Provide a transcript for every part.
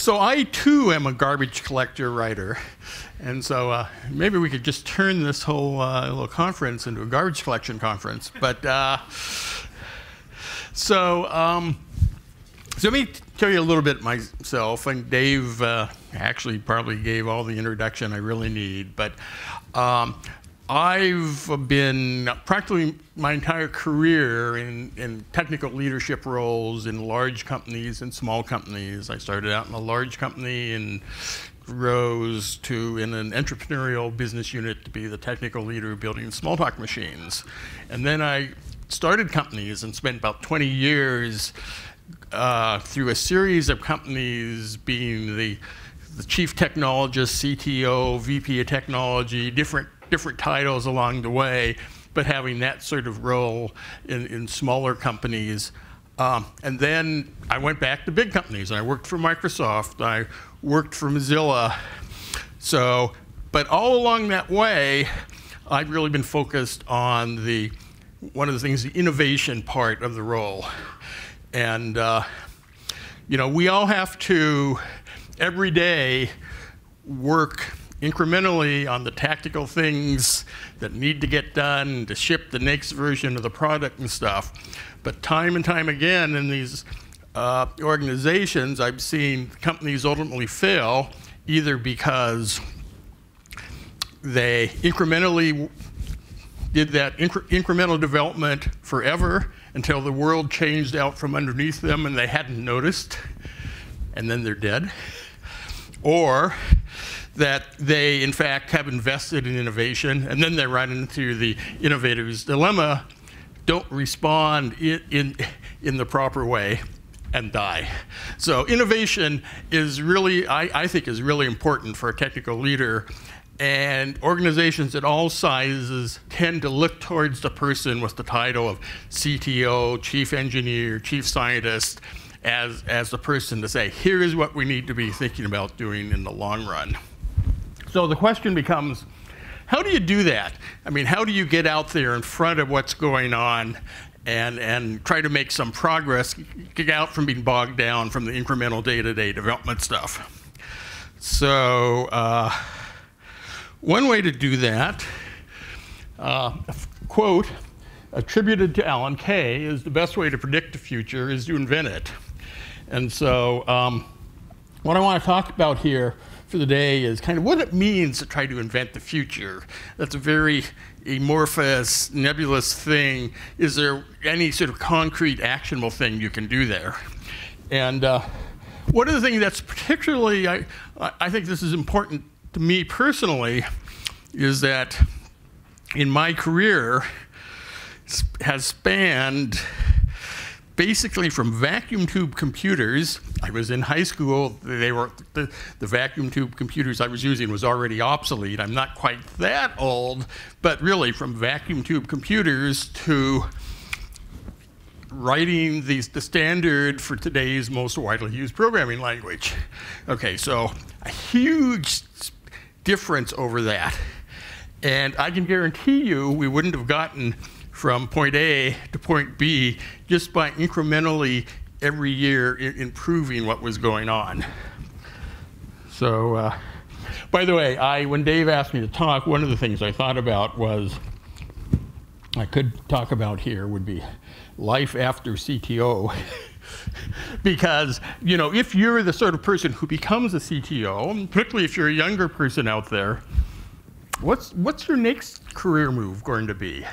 so I too am a garbage collector writer. And so uh, maybe we could just turn this whole uh, little conference into a garbage collection conference. But uh, so, um, so let me tell you a little bit myself. And Dave uh, actually probably gave all the introduction I really need. But um, I've been practically my entire career in, in technical leadership roles in large companies and small companies. I started out in a large company and rose to in an entrepreneurial business unit to be the technical leader building Smalltalk machines. And then I started companies and spent about 20 years uh, through a series of companies being the, the chief technologist, CTO, VP of technology, different different titles along the way, but having that sort of role in, in smaller companies. Um, and then I went back to big companies. I worked for Microsoft. I worked for Mozilla. So, but all along that way, I've really been focused on the one of the things, the innovation part of the role. And uh, you know, we all have to every day work incrementally on the tactical things that need to get done to ship the next version of the product and stuff. But time and time again in these uh, organizations, I've seen companies ultimately fail either because they incrementally did that incre incremental development forever until the world changed out from underneath them and they hadn't noticed, and then they're dead. Or that they, in fact, have invested in innovation, and then they run into the innovator's dilemma, don't respond in, in, in the proper way, and die. So innovation is really, I, I think, is really important for a technical leader. And organizations at all sizes tend to look towards the person with the title of CTO, chief engineer, chief scientist, as, as the person to say, here is what we need to be thinking about doing in the long run. So the question becomes, how do you do that? I mean, how do you get out there in front of what's going on and, and try to make some progress, get out from being bogged down from the incremental day-to-day -day development stuff? So uh, one way to do that, uh, quote, attributed to Alan Kay, is the best way to predict the future is to invent it. And so um, what I want to talk about here for the day is kind of what it means to try to invent the future. That's a very amorphous, nebulous thing. Is there any sort of concrete, actionable thing you can do there? And uh, one of the things that's particularly, I, I think this is important to me personally, is that in my career has spanned basically from vacuum tube computers. I was in high school. They were the, the, vacuum tube computers I was using was already obsolete. I'm not quite that old, but really from vacuum tube computers to writing the, the standard for today's most widely used programming language. Okay, so a huge difference over that. And I can guarantee you we wouldn't have gotten from point A to point B just by incrementally every year improving what was going on. So, uh, by the way, I, when Dave asked me to talk, one of the things I thought about was I could talk about here would be life after CTO. because, you know, if you're the sort of person who becomes a CTO, particularly if you're a younger person out there, what's, what's your next career move going to be?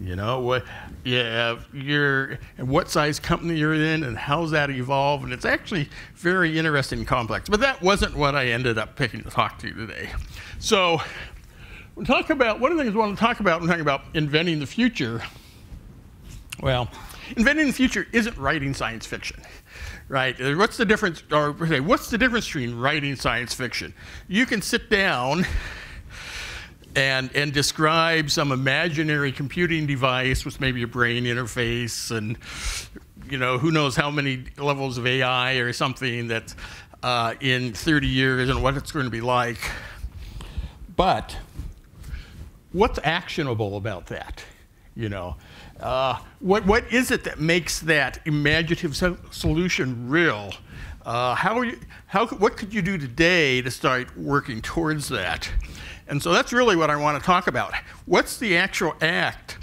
You know what? Yeah, you're and what size company you're in, and how's that evolve, and it's actually very interesting and complex. But that wasn't what I ended up picking to talk to you today. So, we talk about one of the things we want to talk about when talking about inventing the future. Well, inventing the future isn't writing science fiction, right? Uh, what's the difference? Or what's the difference between writing science fiction? You can sit down and, and describe some imaginary computing device with maybe a brain interface and you know who knows how many levels of AI or something that uh, in 30 years and what it's going to be like. But what's actionable about that? You know, uh, what what is it that makes that imaginative so solution real? Uh, how, you, how, what could you do today to start working towards that? And so that's really what I want to talk about. What's the actual act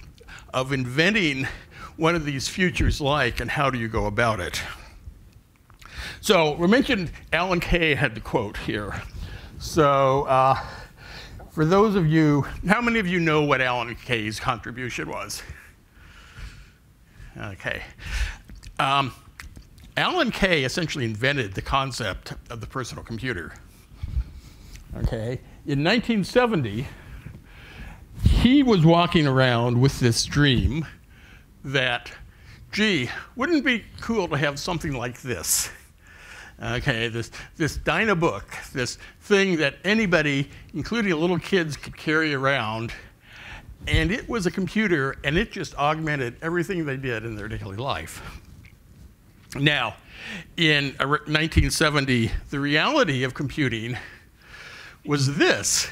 of inventing one of these futures like, and how do you go about it? So we mentioned Alan Kay had the quote here. So uh, for those of you, how many of you know what Alan Kay's contribution was? Okay. Um, Alan Kay essentially invented the concept of the personal computer. Okay. In 1970, he was walking around with this dream that, gee, wouldn't it be cool to have something like this? Okay, this, this Dynabook, this thing that anybody, including little kids, could carry around. And it was a computer, and it just augmented everything they did in their daily life. Now, in uh, 1970, the reality of computing was this.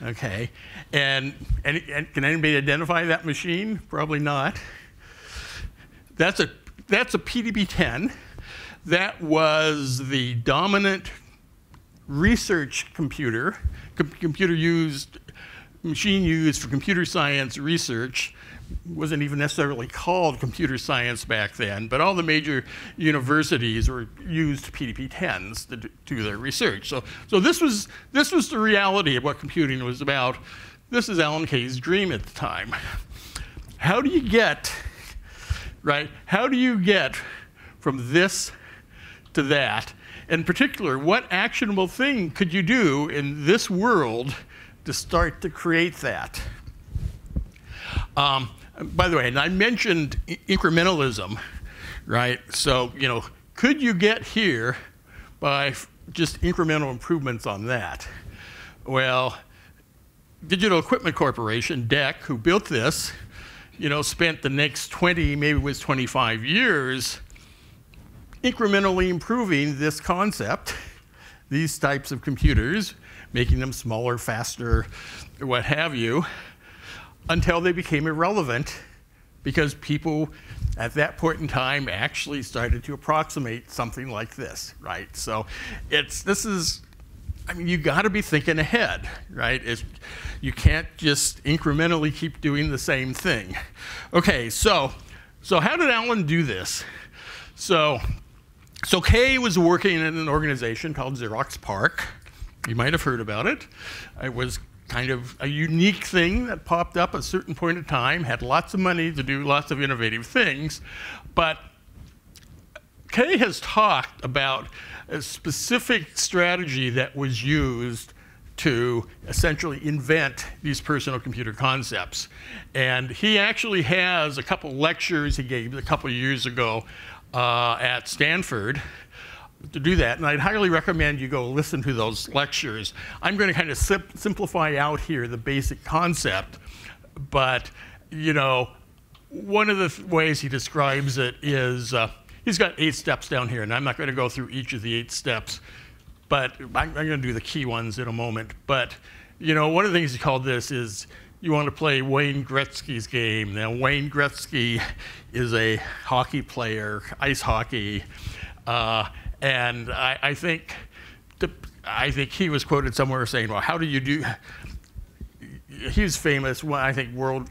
Okay, and, and, and can anybody identify that machine? Probably not. That's a, that's a PDP-10. That was the dominant research computer, com computer used, machine used for computer science research. Wasn't even necessarily called computer science back then, but all the major universities were used PDP-10s to do their research. So, so this was this was the reality of what computing was about. This is Alan Kay's dream at the time. How do you get, right? How do you get from this to that. In particular, what actionable thing could you do in this world to start to create that? Um, by the way, and I mentioned incrementalism, right? So, you know, could you get here by just incremental improvements on that? Well, Digital Equipment Corporation, DEC, who built this, you know, spent the next 20, maybe it was 25 years incrementally improving this concept, these types of computers, making them smaller, faster, what have you, until they became irrelevant because people at that point in time actually started to approximate something like this, right? So it's, this is, I mean, you gotta be thinking ahead, right? It's, you can't just incrementally keep doing the same thing. Okay, so, so how did Alan do this? So so Kay was working in an organization called Xerox PARC. You might have heard about it. It was kind of a unique thing that popped up at a certain point in time, had lots of money to do lots of innovative things, but Kay has talked about a specific strategy that was used to essentially invent these personal computer concepts. And he actually has a couple lectures he gave a couple years ago uh, at Stanford to do that, and I'd highly recommend you go listen to those lectures. I'm going to kind of sim simplify out here the basic concept, but you know, one of the th ways he describes it is uh, he's got eight steps down here, and I'm not going to go through each of the eight steps, but I'm, I'm going to do the key ones in a moment. But you know, one of the things he called this is you want to play Wayne Gretzky's game. Now, Wayne Gretzky is a hockey player, ice hockey, uh, and I, I think the, I think he was quoted somewhere saying, "Well, how do you do?" He's famous. Well, I think world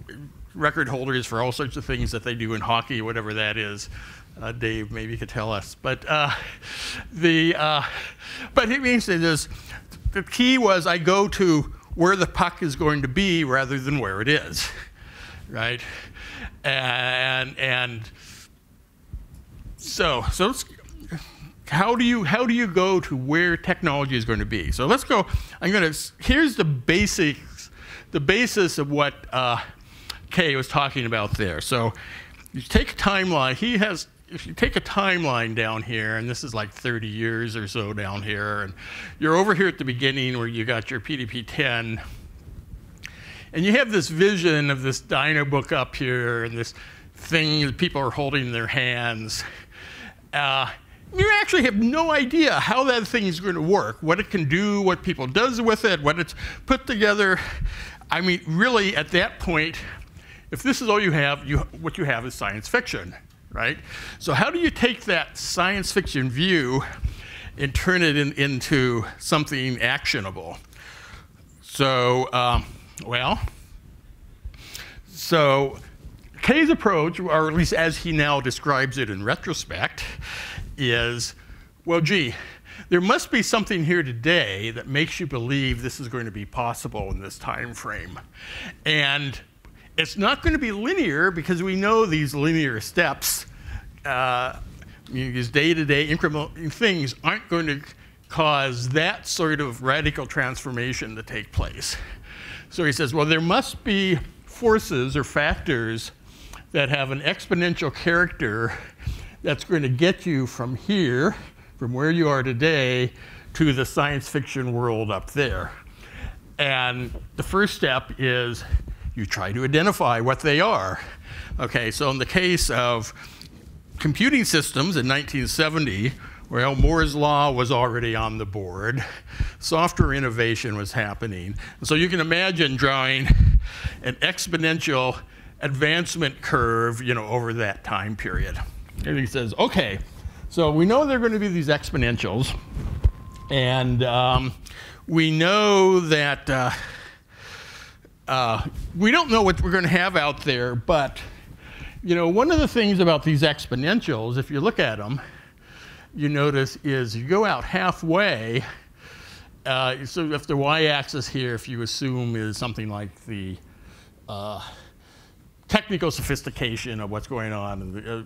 record holders for all sorts of things that they do in hockey, whatever that is. Uh, Dave maybe could tell us, but uh, the uh, but he means that the key was I go to where the puck is going to be rather than where it is, right? And and so so how do you how do you go to where technology is going to be? So let's go. I'm going to here's the basics, the basis of what uh, Kay was talking about there. So you take a timeline. He has if you take a timeline down here, and this is like 30 years or so down here, and you're over here at the beginning where you got your PDP-10, and you have this vision of this Dynabook up here, and this thing that people are holding in their hands. Uh, you actually have no idea how that thing is going to work, what it can do, what people does with it, what it's put together. I mean, really, at that point, if this is all you have, you, what you have is science fiction right? So how do you take that science fiction view and turn it in, into something actionable? So, um, well, so Kay's approach, or at least as he now describes it in retrospect, is, well, gee, there must be something here today that makes you believe this is going to be possible in this time frame. And it's not going to be linear because we know these linear steps, uh, these day-to-day incremental things aren't going to cause that sort of radical transformation to take place. So he says, well, there must be forces or factors that have an exponential character that's going to get you from here from where you are today to the science fiction world up there. And the first step is you try to identify what they are. Okay, so in the case of computing systems in 1970, well, Moore's Law was already on the board. Software innovation was happening. So you can imagine drawing an exponential advancement curve, you know, over that time period. And he says, okay, so we know there are going to be these exponentials, and um, we know that uh, uh, we don't know what we're going to have out there, but you know, one of the things about these exponentials, if you look at them, you notice is you go out halfway. Uh, so if the y-axis here, if you assume is something like the uh, technical sophistication of what's going on uh,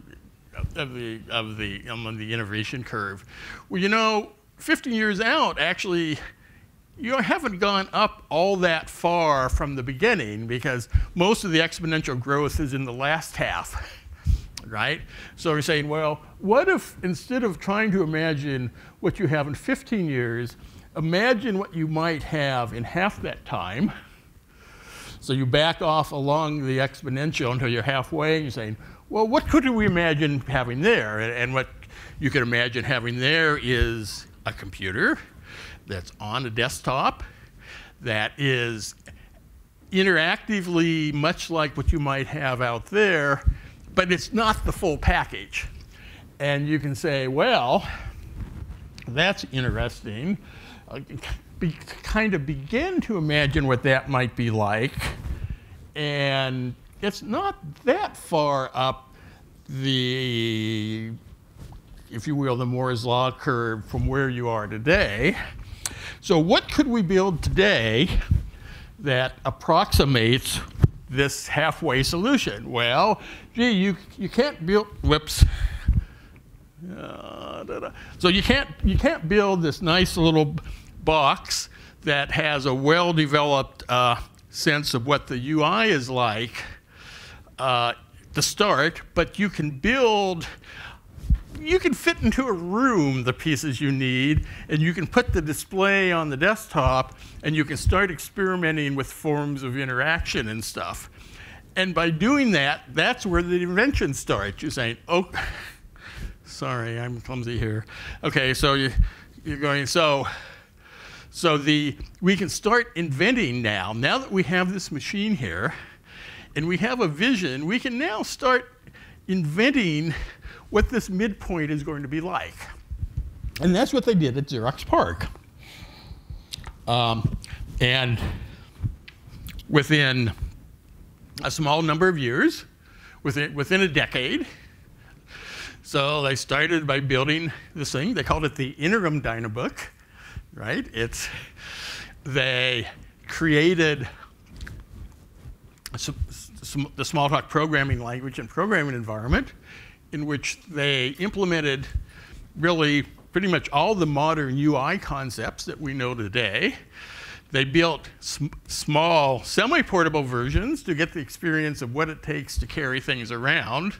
of the of the um, the innovation curve. Well, you know, 15 years out, actually, you haven't gone up all that far from the beginning because most of the exponential growth is in the last half. Right? So we're saying, well, what if instead of trying to imagine what you have in 15 years, imagine what you might have in half that time. So you back off along the exponential until you're halfway, and you're saying, well, what could we imagine having there? And what you could imagine having there is a computer that's on a desktop that is interactively much like what you might have out there, but it's not the full package. And you can say, well, that's interesting. Uh, be, kind of begin to imagine what that might be like. And it's not that far up the, if you will, the Moore's Law curve from where you are today. So what could we build today that approximates this halfway solution? Well, gee, you, you can't build, whoops. Uh, da -da. So you can't, you can't build this nice little box that has a well-developed uh, sense of what the UI is like uh, the start, but you can build, you can fit into a room the pieces you need, and you can put the display on the desktop, and you can start experimenting with forms of interaction and stuff. And by doing that, that's where the invention starts. You're saying, oh, sorry, I'm clumsy here. Okay, so you, you're going, so, so the, we can start inventing now. Now that we have this machine here, and we have a vision, we can now start inventing what this midpoint is going to be like. And that's what they did at Xerox PARC. Um, and within a small number of years, within, within a decade, so they started by building this thing. They called it the Interim Dynabook, right? It's, they created the Smalltalk programming language and programming environment in which they implemented really pretty much all the modern UI concepts that we know today. They built sm small, semi-portable versions to get the experience of what it takes to carry things around.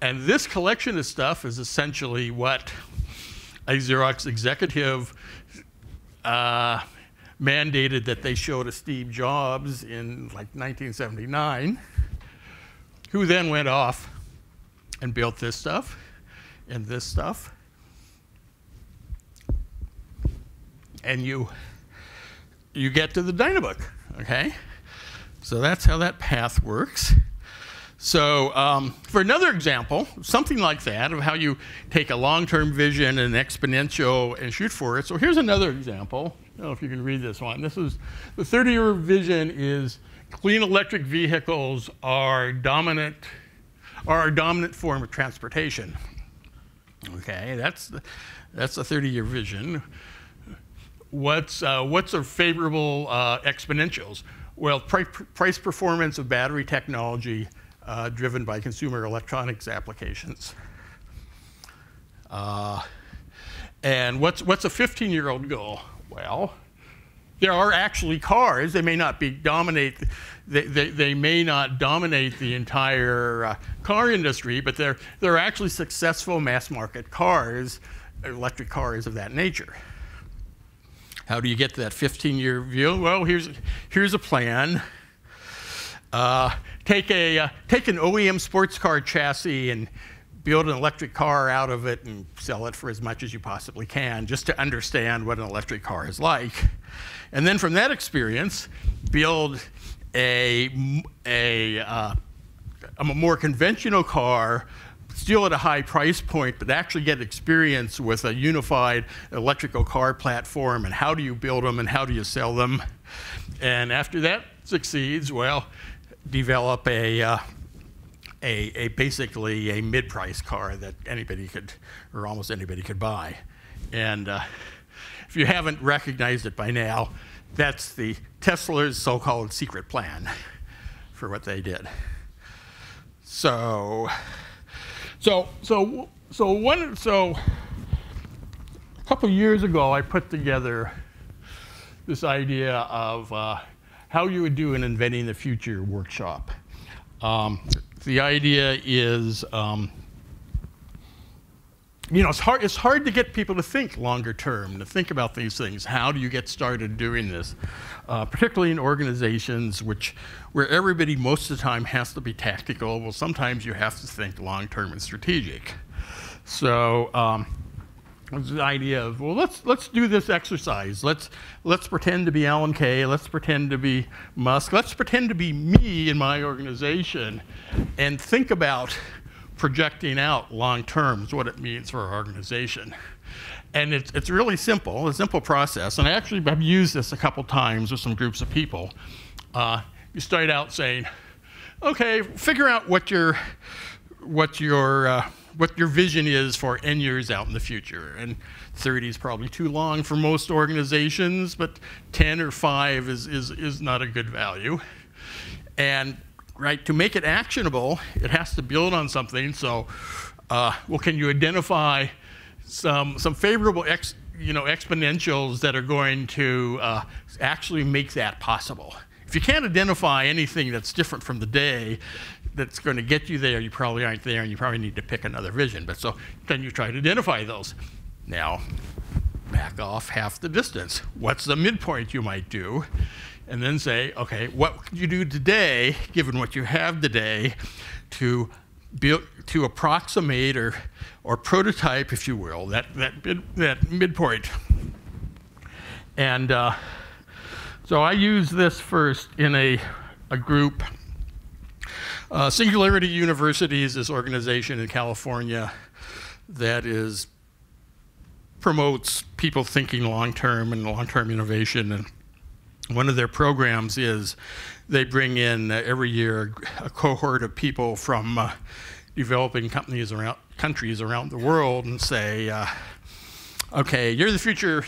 And this collection of stuff is essentially what a Xerox executive uh, mandated that they show to Steve Jobs in like 1979, who then went off and built this stuff and this stuff. And you, you get to the Dynabook, okay? So that's how that path works. So um, for another example, something like that of how you take a long-term vision and exponential and shoot for it. So here's another example. I don't know if you can read this one. This is the 30-year vision is clean electric vehicles are dominant, are our dominant form of transportation. Okay, that's the, that's a 30-year vision. What's uh, what's a favorable uh, exponentials? Well, pri price performance of battery technology uh, driven by consumer electronics applications. Uh, and what's, what's a 15 year old goal? Well, there are actually cars. They may not be dominate, they, they, they may not dominate the entire uh, car industry, but there are actually successful mass market cars, electric cars of that nature. How do you get to that 15 year view? Well, here's, here's a plan. Uh, take, a, uh, take an OEM sports car chassis and build an electric car out of it and sell it for as much as you possibly can just to understand what an electric car is like. And then from that experience, build a, a, uh, a more conventional car still at a high price point, but actually get experience with a unified electrical car platform and how do you build them and how do you sell them. And after that succeeds, well, develop a, uh, a, a, basically a mid-price car that anybody could, or almost anybody could buy. And uh, if you haven't recognized it by now, that's the Tesla's so-called secret plan for what they did. So, so, so, so one, so a couple years ago, I put together this idea of uh, how you would do an Inventing the Future workshop. Um, the idea is, um, you know, it's hard, it's hard to get people to think longer term, to think about these things. How do you get started doing this? Uh, particularly in organizations which, where everybody most of the time has to be tactical. Well, sometimes you have to think long term and strategic. So, um, the idea of well let's let's do this exercise. Let's let's pretend to be alan kay. Let's pretend to be musk. Let's pretend to be me in my organization and think about projecting out long terms what it means for our organization. And it's, it's really simple a simple process. And i actually have used this a couple times with some groups of people. Uh, you start out saying okay figure out what your what your uh, what your vision is for N years out in the future. And 30 is probably too long for most organizations, but 10 or 5 is, is, is not a good value. And right, to make it actionable, it has to build on something. So, uh, well, can you identify some, some favorable ex, you know, exponentials that are going to uh, actually make that possible? If you can't identify anything that's different from the day, that's going to get you there, you probably aren't there, and you probably need to pick another vision. But so then you try to identify those. Now, back off half the distance. What's the midpoint you might do? And then say, okay, what could you do today, given what you have today, to build, to approximate or, or prototype, if you will, that, that, mid, that midpoint. And uh, so I use this first in a, a group uh, Singularity University is this organization in California that is promotes people thinking long term and long term innovation. And one of their programs is they bring in uh, every year a cohort of people from uh, developing companies around countries around the world and say, uh, okay, you're the future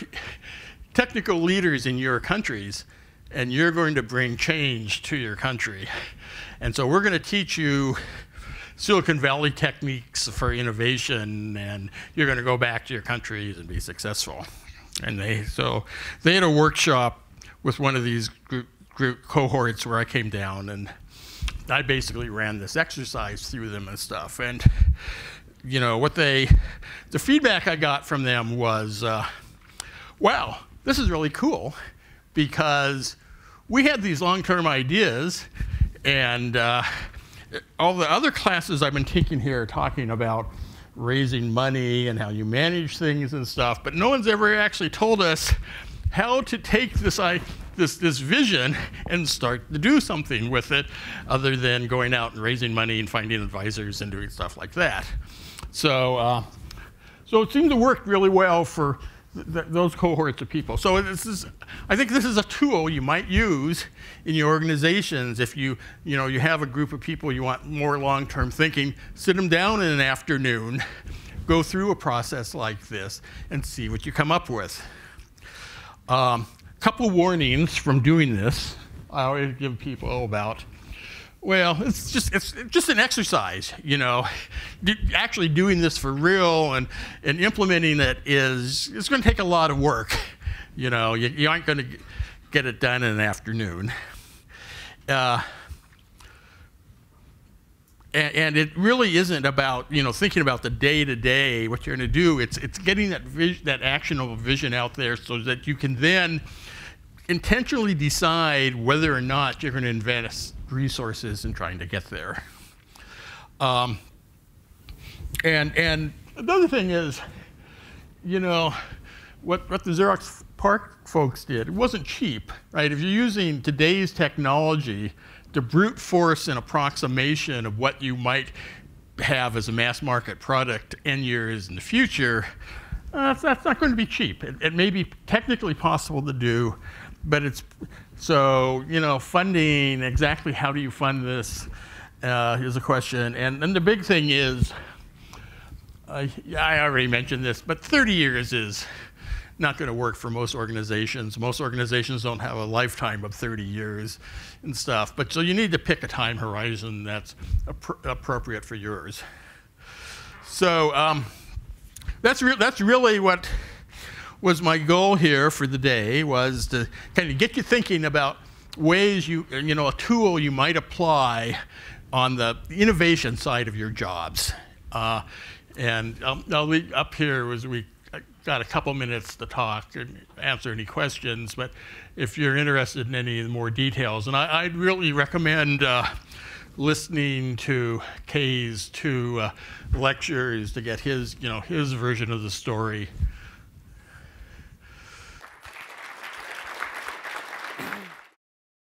technical leaders in your countries, and you're going to bring change to your country. And so we're going to teach you Silicon Valley techniques for innovation, and you're going to go back to your countries and be successful. And they so they had a workshop with one of these group, group cohorts where I came down, and I basically ran this exercise through them and stuff. And you know what they, the feedback I got from them was, uh, "Wow, this is really cool," because we had these long-term ideas and uh, all the other classes I've been taking here are talking about raising money and how you manage things and stuff, but no one's ever actually told us how to take this, this, this vision and start to do something with it other than going out and raising money and finding advisors and doing stuff like that. So, uh, so it seemed to work really well for th those cohorts of people. So this is, I think this is a tool you might use in your organizations if you, you know, you have a group of people you want more long-term thinking, sit them down in an afternoon, go through a process like this and see what you come up with. A um, couple warnings from doing this. I always give people about well, it's just it's just an exercise, you know. Actually doing this for real and, and implementing it is it's going to take a lot of work. You know, you, you aren't going to get it done in an afternoon. Uh, and, and, it really isn't about you know thinking about the day to day what you're going to do. It's it's getting that vis- that actionable vision out there so that you can then intentionally decide whether or not you're going to invest resources in trying to get there. Um, and, and the other thing is, you know, what, what the Xerox PARC folks did, it wasn't cheap, right? If you're using today's technology to brute force an approximation of what you might have as a mass market product 10 years in the future, uh, that's, that's, not going to be cheap. It, it may be technically possible to do, but it's so you know funding exactly how do you fund this uh, is a question. And then the big thing is uh, I already mentioned this but 30 years is not going to work for most organizations. Most organizations don't have a lifetime of 30 years and stuff but so you need to pick a time horizon that's appropriate for yours. So um, that's, re that's really what was my goal here for the day was to kind of get you thinking about ways you, you know, a tool you might apply on the innovation side of your jobs. Uh, and um, I'll leave up here as we got a couple minutes to talk and answer any questions, but if you're interested in any more details, and I, would really recommend uh, listening to Kay's two uh, lectures to get his, you know, his version of the story.